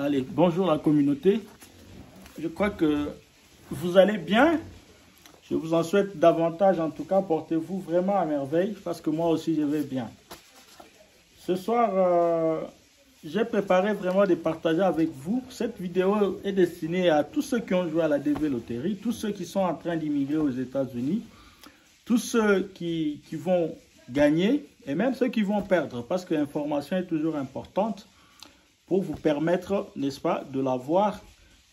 Allez, bonjour la communauté. Je crois que vous allez bien. Je vous en souhaite davantage. En tout cas, portez-vous vraiment à merveille parce que moi aussi, je vais bien. Ce soir, euh, j'ai préparé vraiment de partager avec vous. Cette vidéo est destinée à tous ceux qui ont joué à la DV Loterie, tous ceux qui sont en train d'immigrer aux États-Unis, tous ceux qui vont gagner et même ceux qui vont perdre parce que l'information est toujours importante pour vous permettre, n'est-ce pas, de l'avoir,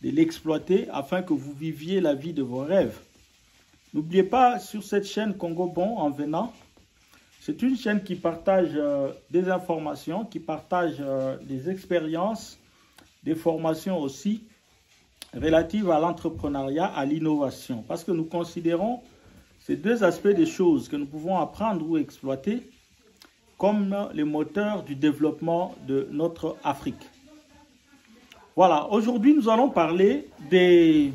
de l'exploiter afin que vous viviez la vie de vos rêves. N'oubliez pas sur cette chaîne Congo Bon en venant, c'est une chaîne qui partage euh, des informations, qui partage euh, des expériences, des formations aussi relatives à l'entrepreneuriat, à l'innovation. Parce que nous considérons ces deux aspects des choses que nous pouvons apprendre ou exploiter comme les moteurs du développement de notre Afrique. Voilà, aujourd'hui nous allons parler des,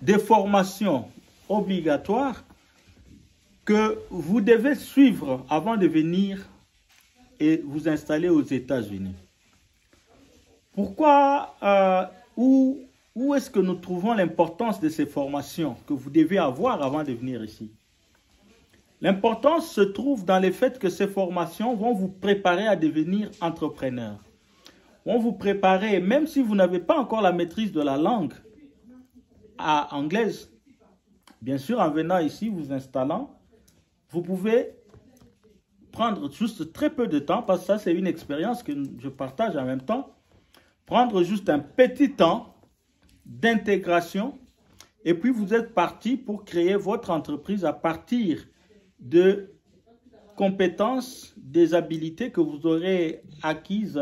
des formations obligatoires que vous devez suivre avant de venir et vous installer aux États-Unis. Pourquoi, euh, où, où est-ce que nous trouvons l'importance de ces formations que vous devez avoir avant de venir ici? L'importance se trouve dans le fait que ces formations vont vous préparer à devenir entrepreneur. Vont vous préparer, même si vous n'avez pas encore la maîtrise de la langue à anglaise. Bien sûr, en venant ici, vous installant, vous pouvez prendre juste très peu de temps, parce que ça, c'est une expérience que je partage en même temps. Prendre juste un petit temps d'intégration et puis vous êtes parti pour créer votre entreprise à partir de compétences, des habilités que vous aurez acquises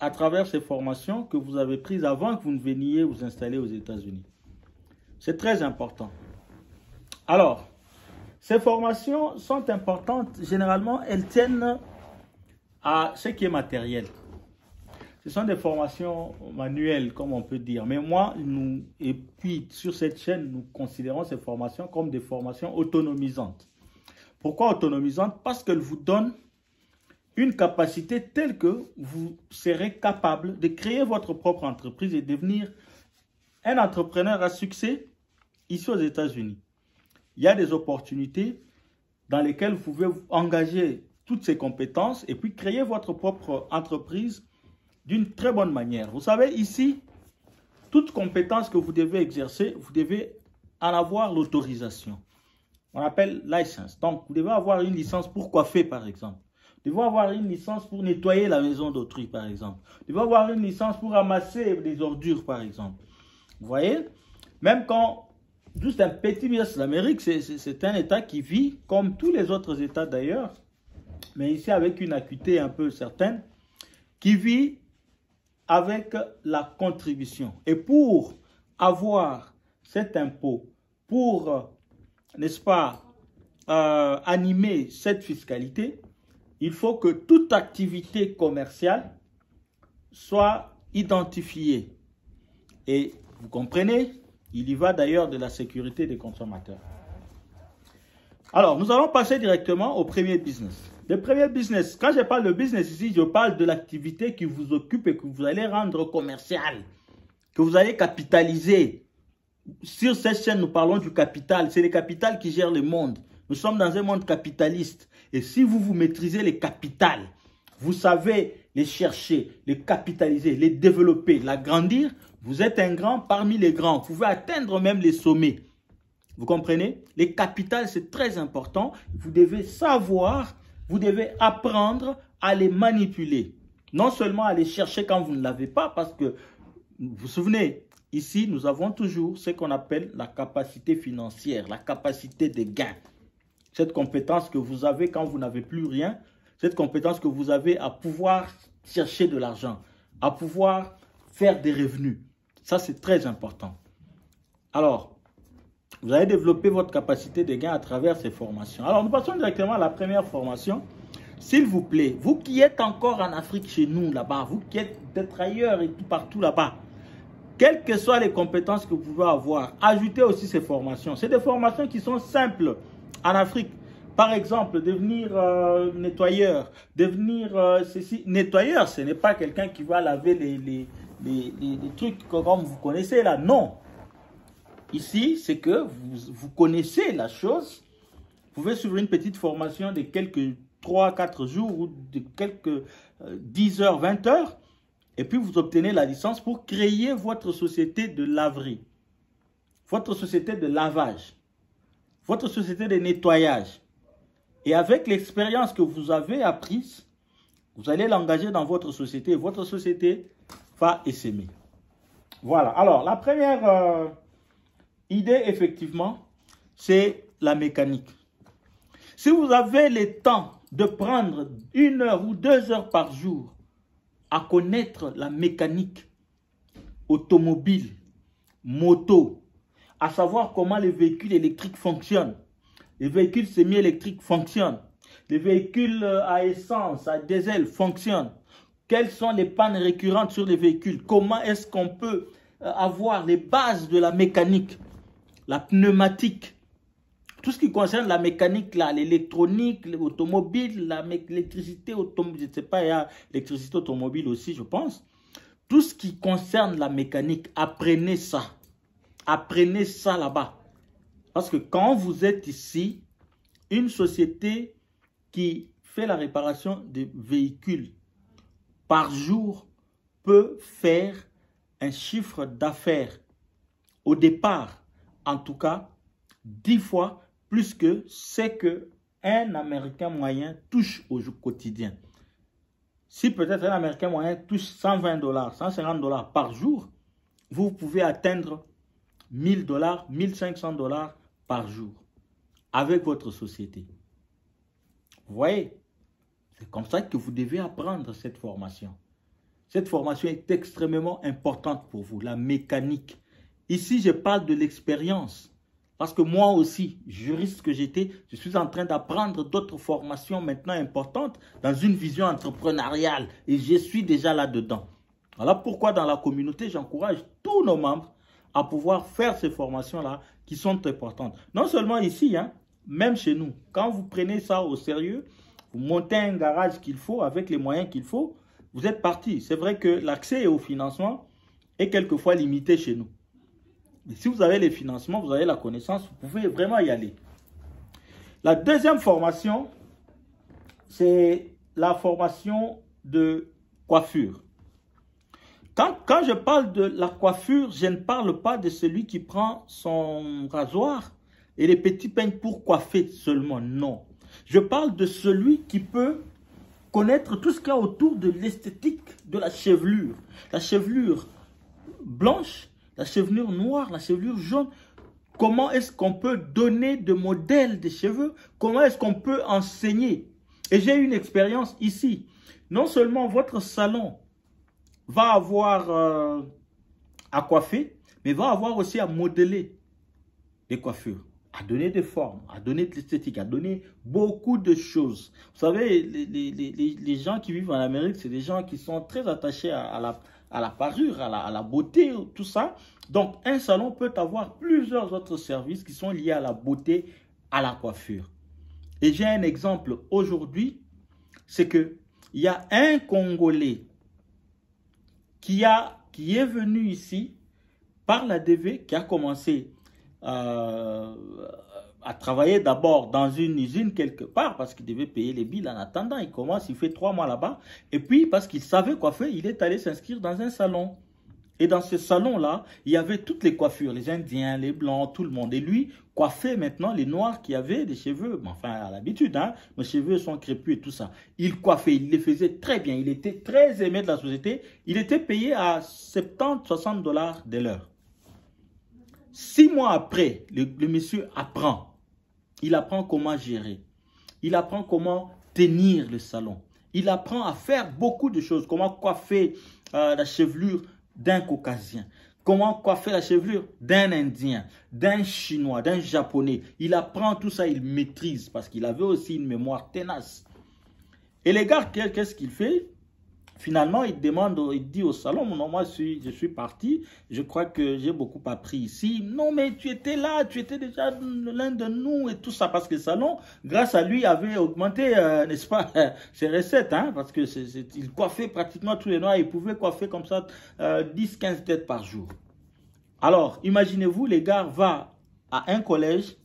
à travers ces formations que vous avez prises avant que vous ne veniez vous installer aux États-Unis. C'est très important. Alors, ces formations sont importantes. Généralement, elles tiennent à ce qui est matériel. Ce sont des formations manuelles, comme on peut dire. Mais moi, nous, et puis sur cette chaîne, nous considérons ces formations comme des formations autonomisantes. Pourquoi autonomisantes? Parce qu'elles vous donnent une capacité telle que vous serez capable de créer votre propre entreprise et devenir un entrepreneur à succès ici aux États-Unis. Il y a des opportunités dans lesquelles vous pouvez engager toutes ces compétences et puis créer votre propre entreprise d'une très bonne manière. Vous savez, ici, toute compétence que vous devez exercer, vous devez en avoir l'autorisation. On appelle license. Donc, vous devez avoir une licence pour coiffer, par exemple. Vous devez avoir une licence pour nettoyer la maison d'autrui, par exemple. Vous devez avoir une licence pour ramasser des ordures, par exemple. Vous voyez? Même quand, juste un petit de l'Amérique, c'est un État qui vit comme tous les autres États d'ailleurs, mais ici avec une acuité un peu certaine, qui vit avec la contribution. Et pour avoir cet impôt, pour, n'est-ce pas, euh, animer cette fiscalité, il faut que toute activité commerciale soit identifiée. Et vous comprenez, il y va d'ailleurs de la sécurité des consommateurs. Alors, nous allons passer directement au premier business. Le premier business, quand je parle de business ici, je parle de l'activité qui vous occupe et que vous allez rendre commerciale, que vous allez capitaliser. Sur cette chaîne, nous parlons du capital. C'est le capital qui gère le monde. Nous sommes dans un monde capitaliste. Et si vous vous maîtrisez les capitales, vous savez les chercher, les capitaliser, les développer, l'agrandir, vous êtes un grand parmi les grands. Vous pouvez atteindre même les sommets. Vous comprenez? Les capitales, c'est très important. Vous devez savoir vous devez apprendre à les manipuler. Non seulement à les chercher quand vous ne l'avez pas, parce que, vous vous souvenez, ici, nous avons toujours ce qu'on appelle la capacité financière, la capacité de gain. Cette compétence que vous avez quand vous n'avez plus rien, cette compétence que vous avez à pouvoir chercher de l'argent, à pouvoir faire des revenus. Ça, c'est très important. Alors, vous allez développer votre capacité de gain à travers ces formations. Alors, nous passons directement à la première formation. S'il vous plaît, vous qui êtes encore en Afrique chez nous là-bas, vous qui êtes peut-être ailleurs et tout partout là-bas, quelles que soient les compétences que vous pouvez avoir, ajoutez aussi ces formations. C'est des formations qui sont simples en Afrique. par exemple, devenir euh, nettoyeur, devenir euh, ceci. Nettoyeur, ce n'est pas quelqu'un qui va laver les, les, les, trucs comme vous connaissez là. Non. Ici, c'est que vous, vous connaissez la chose. Vous pouvez suivre une petite formation de quelques 3-4 jours ou de quelques 10 heures, 20 heures. Et puis, vous obtenez la licence pour créer votre société de laverie, votre société de lavage, votre société de nettoyage. Et avec l'expérience que vous avez apprise, vous allez l'engager dans votre société. votre société va essaimer. Voilà. Alors, la première euh, idée, effectivement, c'est la mécanique. Si vous avez le temps de prendre une heure ou deux heures par jour à connaître la mécanique automobile, moto, à savoir comment les véhicules électriques fonctionnent, les véhicules semi-électriques fonctionnent. Les véhicules euh, à essence, à diesel fonctionnent. Quelles sont les pannes récurrentes sur les véhicules Comment est-ce qu'on peut euh, avoir les bases de la mécanique, la pneumatique, tout ce qui concerne la mécanique, l'électronique, l'automobile, l'électricité automobile, je ne sais pas, il y a l'électricité automobile aussi, je pense. Tout ce qui concerne la mécanique, apprenez ça. Apprenez ça là-bas. Parce que quand vous êtes ici, une société qui fait la réparation des véhicules par jour peut faire un chiffre d'affaires au départ, en tout cas, dix fois plus que ce que un Américain moyen touche au quotidien. Si peut-être un Américain moyen touche 120 dollars, 150 dollars par jour, vous pouvez atteindre 1000 dollars, 1500 dollars par jour avec votre société. Vous voyez, c'est comme ça que vous devez apprendre cette formation. Cette formation est extrêmement importante pour vous, la mécanique. Ici, je parle de l'expérience. Parce que moi aussi, juriste que j'étais, je suis en train d'apprendre d'autres formations maintenant importantes dans une vision entrepreneuriale. Et je suis déjà là-dedans. Voilà pourquoi dans la communauté, j'encourage tous nos membres à pouvoir faire ces formations-là qui sont importantes. Non seulement ici, hein, même chez nous. Quand vous prenez ça au sérieux, vous montez un garage qu'il faut avec les moyens qu'il faut, vous êtes parti. C'est vrai que l'accès au financement est quelquefois limité chez nous. Si vous avez les financements, vous avez la connaissance, vous pouvez vraiment y aller. La deuxième formation, c'est la formation de coiffure. Quand, je parle de la coiffure, je ne parle pas de celui qui prend son rasoir et les petits peignes pour coiffer seulement. Non. Je parle de celui qui peut connaître tout ce qu'il y a autour de l'esthétique de la chevelure. La chevelure blanche, la chevelure noire, la chevelure jaune. Comment est-ce qu'on peut donner de modèles de cheveux? Comment est-ce qu'on peut enseigner? Et j'ai une expérience ici. Non seulement votre salon va avoir euh, à coiffer, mais va avoir aussi à modeler les coiffures, à donner des formes, à donner de l'esthétique, à donner beaucoup de choses. Vous savez, les, les, gens qui vivent en Amérique, c'est des gens qui sont très attachés à, la, à la parure, à la, beauté, tout ça. Donc, un salon peut avoir plusieurs autres services qui sont liés à la beauté, à la coiffure. Et j'ai un exemple aujourd'hui, c'est que il y a un Congolais qui, a, qui est venu ici par la DV, qui a commencé euh, à travailler d'abord dans une usine quelque part parce qu'il devait payer les billes en attendant. Il commence, il fait trois mois là-bas. Et puis, parce qu'il savait quoi faire, il est allé s'inscrire dans un salon. Et dans ce salon-là, il y avait toutes les coiffures, les Indiens, les Blancs, tout le monde. Et lui coiffait maintenant les Noirs qui avaient des cheveux, enfin à l'habitude, hein, mes cheveux sont crépus et tout ça. Il coiffait, il les faisait très bien, il était très aimé de la société. Il était payé à 70-60 dollars de l'heure. Six mois après, le, monsieur apprend. Il apprend comment gérer. Il apprend comment tenir le salon. Il apprend à faire beaucoup de choses, comment coiffer euh, la chevelure d'un caucasien. Comment coiffer la chevelure d'un indien, d'un chinois, d'un japonais. Il apprend tout ça, il maîtrise parce qu'il avait aussi une mémoire tenace. Et les gars, qu'est-ce qu'il fait? Finalement, il demande, il dit au salon, non, moi je suis, je suis parti, je crois que j'ai beaucoup appris ici. Non, mais tu étais là, tu étais déjà l'un de nous et tout ça, parce que le salon, grâce à lui, avait augmenté, euh, n'est-ce pas, ses recettes, hein, parce que il coiffait pratiquement tous les noirs, il pouvait coiffer comme ça 10-15 euh, têtes par jour. Alors, imaginez-vous, les gars va à un collège,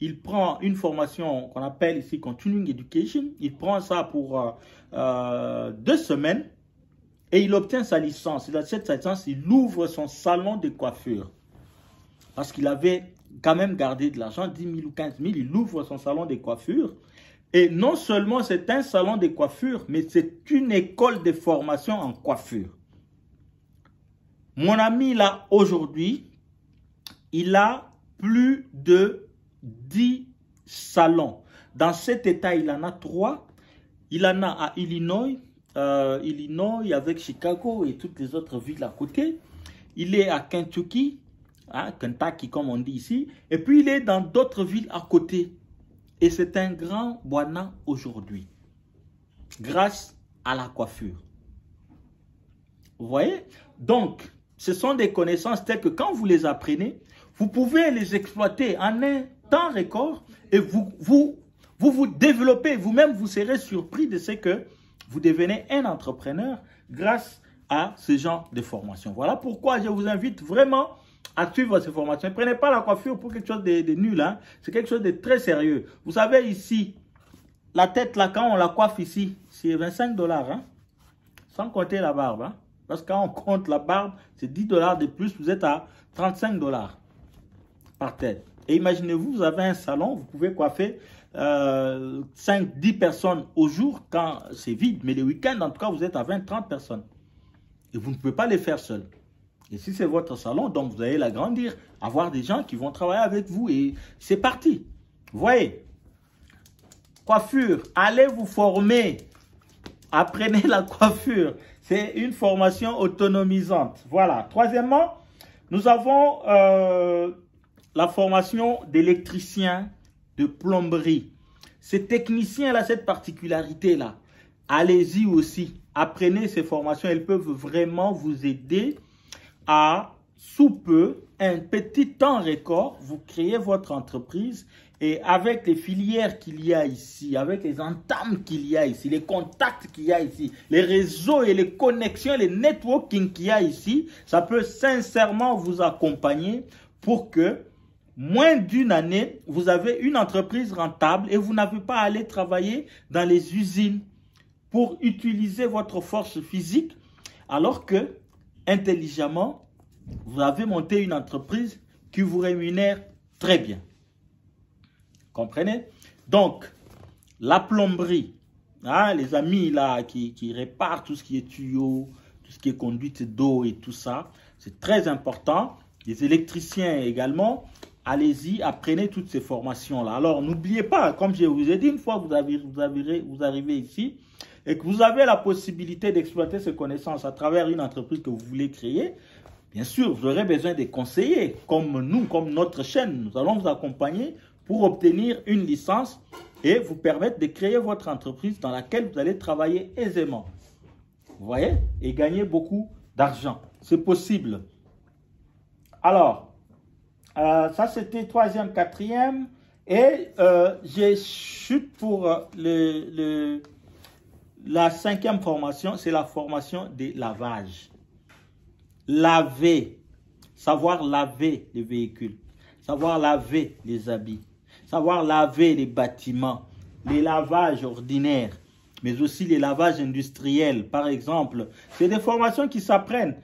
il prend une formation qu'on appelle ici Continuing Education. Il prend ça pour euh, euh, deux semaines et il obtient sa licence. Il a cette licence, il ouvre son salon de coiffure. Parce qu'il avait quand même gardé de l'argent, 10 000 ou 15 000. Il ouvre son salon de coiffure. Et non seulement c'est un salon de coiffure, mais c'est une école de formation en coiffure. Mon ami là aujourd'hui, il a plus de 10 salons. Dans cet état, il en a trois. Il en a à Illinois, euh, Illinois avec Chicago et toutes les autres villes à côté. Il est à Kentucky, hein, Kentucky comme on dit ici. Et puis il est dans d'autres villes à côté. Et c'est un grand Boana aujourd'hui. Grâce à la coiffure. Vous voyez? Donc, ce sont des connaissances telles que quand vous les apprenez, vous pouvez les exploiter en un temps record et vous vous, vous, vous développez. Vous-même, vous serez surpris de ce que vous devenez un entrepreneur grâce à ce genre de formation. Voilà pourquoi je vous invite vraiment à suivre ces formations. Ne prenez pas la coiffure pour quelque chose de, nul. Hein. C'est quelque chose de très sérieux. Vous savez ici, la tête là, quand on la coiffe ici, c'est 25 dollars. Hein. Sans compter la barbe. Hein. Parce que quand on compte la barbe, c'est 10 dollars de plus. Vous êtes à 35 dollars par tête. Et imaginez-vous, vous avez un salon, vous pouvez coiffer euh, 5-10 personnes au jour quand c'est vide. Mais les week-ends, en tout cas, vous êtes à 20-30 personnes. Et vous ne pouvez pas les faire seul. Et si c'est votre salon, donc vous allez l'agrandir, avoir des gens qui vont travailler avec vous et c'est parti. Voyez? Coiffure, allez vous former. Apprenez la coiffure. C'est une formation autonomisante. Voilà. Troisièmement, nous avons euh, la formation d'électricien, de plomberie. Ces techniciens-là, cette particularité-là, allez-y aussi. Apprenez ces formations, elles peuvent vraiment vous aider à, sous peu, un petit temps record, vous créez votre entreprise et avec les filières qu'il y a ici, avec les entames qu'il y a ici, les contacts qu'il y a ici, les réseaux et les connexions, les networking qu'il y a ici, ça peut sincèrement vous accompagner pour que moins d'une année, vous avez une entreprise rentable et vous n'avez pas à aller travailler dans les usines pour utiliser votre force physique, alors que, intelligemment, vous avez monté une entreprise qui vous rémunère très bien. Comprenez? Donc, la plomberie, hein, les amis là qui, qui réparent tout ce qui est tuyau, tout ce qui est conduite d'eau et tout ça, c'est très important. Les électriciens également, allez-y, apprenez toutes ces formations-là. Alors, n'oubliez pas, comme je vous ai dit, une fois que vous, arrivez ici et que vous avez la possibilité d'exploiter ces connaissances à travers une entreprise que vous voulez créer, bien sûr, vous aurez besoin des conseillers, comme nous, comme notre chaîne. Nous allons vous accompagner pour obtenir une licence et vous permettre de créer votre entreprise dans laquelle vous allez travailler aisément. Vous voyez? Et gagner beaucoup d'argent. C'est possible. Alors, euh, ça, c'était troisième, quatrième. Et euh, j'ai chute pour euh, le, la cinquième formation, c'est la formation des lavages. Laver, savoir laver les véhicules, savoir laver les habits, savoir laver les bâtiments, les lavages ordinaires, mais aussi les lavages industriels, par exemple. C'est des formations qui s'apprennent.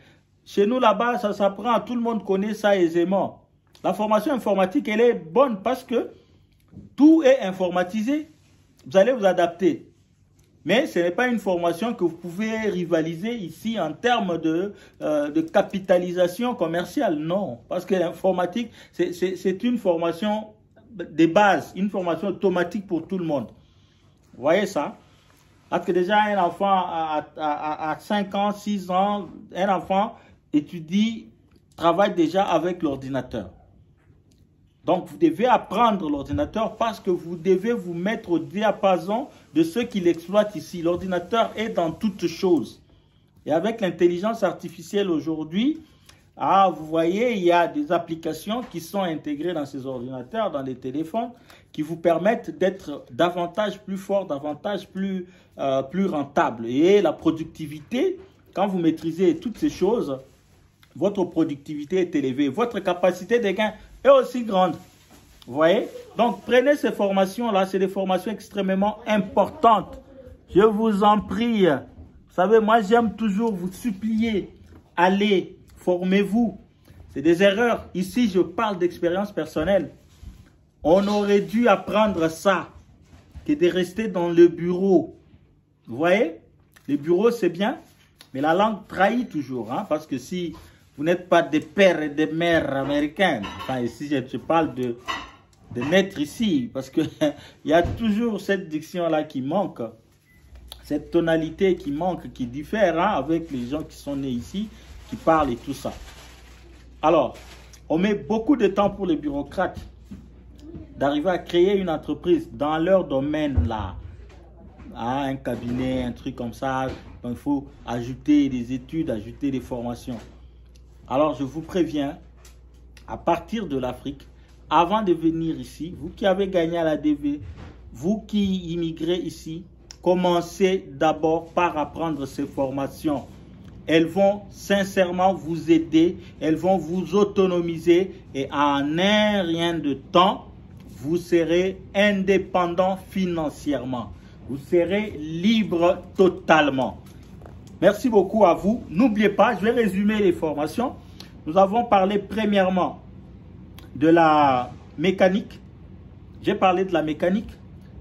Chez nous, là-bas, ça s'apprend, tout le monde connaît ça aisément. La formation informatique, elle est bonne parce que tout est informatisé. Vous allez vous adapter. Mais ce n'est pas une formation que vous pouvez rivaliser ici en termes de, euh, capitalisation commerciale. Non, parce que l'informatique, c'est une formation de base, une formation automatique pour tout le monde. Vous voyez ça? Parce que déjà, un enfant à, à 5 ans, 6 ans, un enfant étudie, travaille déjà avec l'ordinateur. Donc, vous devez apprendre l'ordinateur parce que vous devez vous mettre au diapason de ceux qui l'exploitent ici. L'ordinateur est dans toutes choses. Et avec l'intelligence artificielle aujourd'hui, ah, vous voyez, il y a des applications qui sont intégrées dans ces ordinateurs, dans les téléphones, qui vous permettent d'être davantage plus fort, davantage plus, euh, plus rentable. Et la productivité, quand vous maîtrisez toutes ces choses, votre productivité est élevée, votre capacité de gain aussi grande. Voyez? Donc prenez ces formations-là, c'est des formations extrêmement importantes. Je vous en prie. Vous savez, moi j'aime toujours vous supplier, allez formez-vous. C'est des erreurs. Ici, je parle d'expérience personnelle. On aurait dû apprendre ça que de rester dans le bureau. Voyez? Le bureau, c'est bien, mais la langue trahit toujours. Hein, parce que si vous n'êtes pas des pères et des mères américains, enfin ici, je, parle de, de maîtres ici, parce qu'il y a toujours cette diction-là qui manque cette tonalité qui manque, qui diffère hein, avec les gens qui sont nés ici qui parlent et tout ça. Alors, on met beaucoup de temps pour les bureaucrates d'arriver à créer une entreprise dans leur domaine là. Ah, un cabinet, un truc comme ça. Donc, il faut ajouter des études, ajouter des formations. Alors, je vous préviens, à partir de l'Afrique, avant de venir ici, vous qui avez gagné à la DV, vous qui immigrez ici, commencez d'abord par apprendre ces formations elles vont sincèrement vous aider, elles vont vous autonomiser et en un rien de temps, vous serez indépendant financièrement. Vous serez libre totalement. Merci beaucoup à vous. N'oubliez pas, je vais résumer les formations. Nous avons parlé premièrement de la mécanique. J'ai parlé de la mécanique.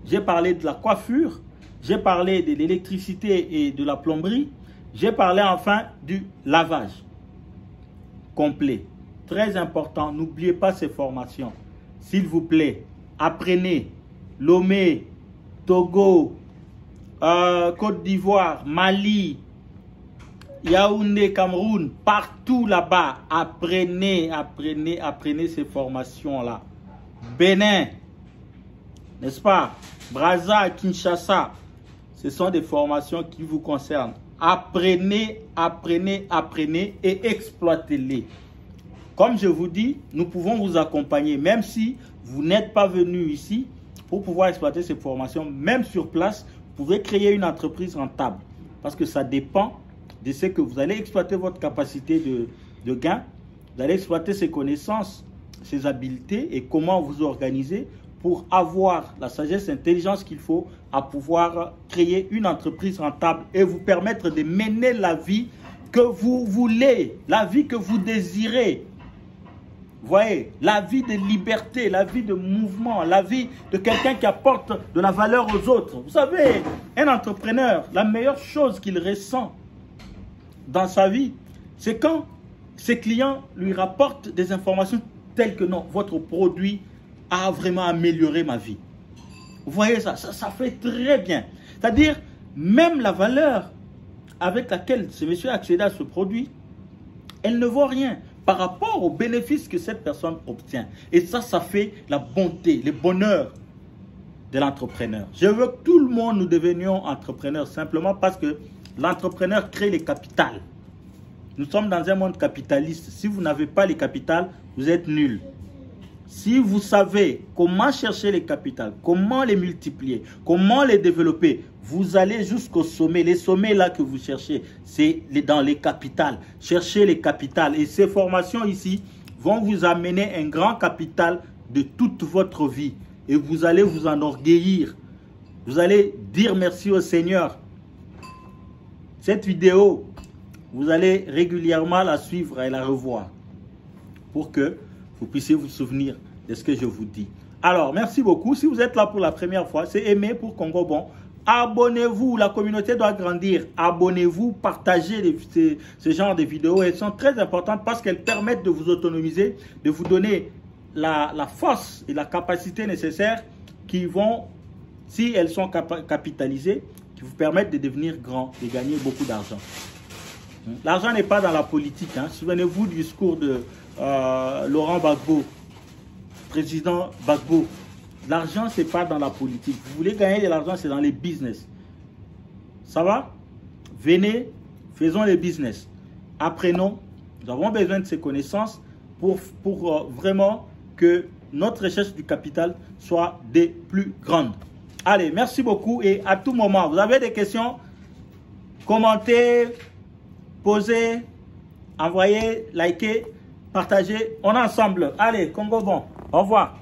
J'ai parlé de la coiffure. J'ai parlé de l'électricité et de la plomberie. J'ai parlé enfin du lavage complet. Très important, n'oubliez pas ces formations. S'il vous plaît, apprenez Lomé, Togo, euh, Côte d'Ivoire, Mali, Yaoundé, Cameroun, partout là-bas. Apprenez, apprenez, apprenez ces formations-là. Bénin, n'est-ce pas? Brazza, Kinshasa, ce sont des formations qui vous concernent. Apprenez, apprenez, apprenez et exploitez-les. Comme je vous dis, nous pouvons vous accompagner, même si vous n'êtes pas venu ici pour pouvoir exploiter ces formations, même sur place, vous pouvez créer une entreprise rentable. Parce que ça dépend de ce que vous allez exploiter votre capacité de, de gain, vous allez exploiter ses connaissances, ses habiletés et comment vous organiser pour avoir la sagesse, l'intelligence qu'il faut à pouvoir créer une entreprise rentable et vous permettre de mener la vie que vous voulez, la vie que vous désirez. Voyez, la vie de liberté, la vie de mouvement, la vie de quelqu'un qui apporte de la valeur aux autres. Vous savez, un entrepreneur, la meilleure chose qu'il ressent dans sa vie, c'est quand ses clients lui rapportent des informations telles que non, votre produit a vraiment amélioré ma vie. Vous voyez ça, ça, fait très bien. C'est-à-dire, même la valeur avec laquelle ce monsieur a accédé à ce produit, elle ne vaut rien par rapport aux bénéfices que cette personne obtient. Et ça, ça fait la bonté, le bonheur de l'entrepreneur. Je veux que tout le monde nous devenions entrepreneurs simplement parce que l'entrepreneur crée les capitales. Nous sommes dans un monde capitaliste. Si vous n'avez pas les capitales, vous êtes nul. Si vous savez comment chercher les capitales, comment les multiplier, comment les développer, vous allez jusqu'au sommet. Les sommets là que vous cherchez, c'est dans les capitales. Cherchez les capitales. Et ces formations ici vont vous amener un grand capital de toute votre vie. Et vous allez vous enorgueillir. Vous allez dire merci au Seigneur. Cette vidéo, vous allez régulièrement la suivre et la revoir pour que vous puissiez vous souvenir de ce que je vous dis. Alors, merci beaucoup. Si vous êtes là pour la première fois, c'est aimer pour Congo Bon. Abonnez-vous, la communauté doit grandir. Abonnez-vous, partagez ce genre de vidéos. Elles sont très importantes parce qu'elles permettent de vous autonomiser, de vous donner la, force et la capacité nécessaires qui vont, si elles sont capitalisées, qui vous permettent de devenir grand et gagner beaucoup d'argent. L'argent n'est pas dans la politique. Hein. Souvenez-vous du discours de euh, Laurent Gbagbo, président Gbagbo. L'argent, ce n'est pas dans la politique. Vous voulez gagner de l'argent, c'est dans les business. Ça va? Venez, faisons les business. Apprenons, nous avons besoin de ces connaissances pour, pour euh, vraiment que notre recherche du capital soit des plus grandes. Allez, merci beaucoup et à tout moment, vous avez des questions, commentez, posez, envoyez, likez, partagez. On est ensemble. Allez, Congo bon. Au revoir.